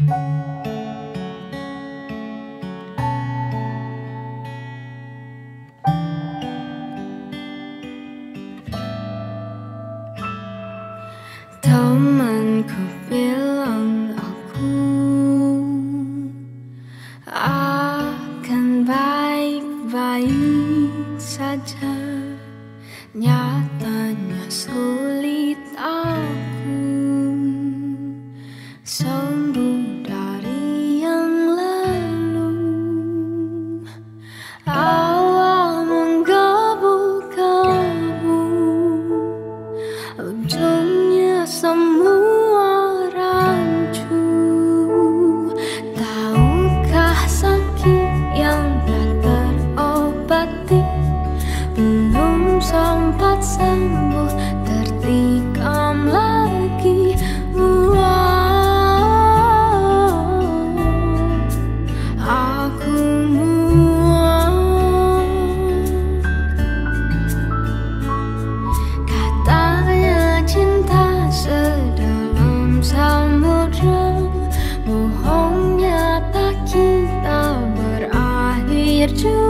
Though and could some you.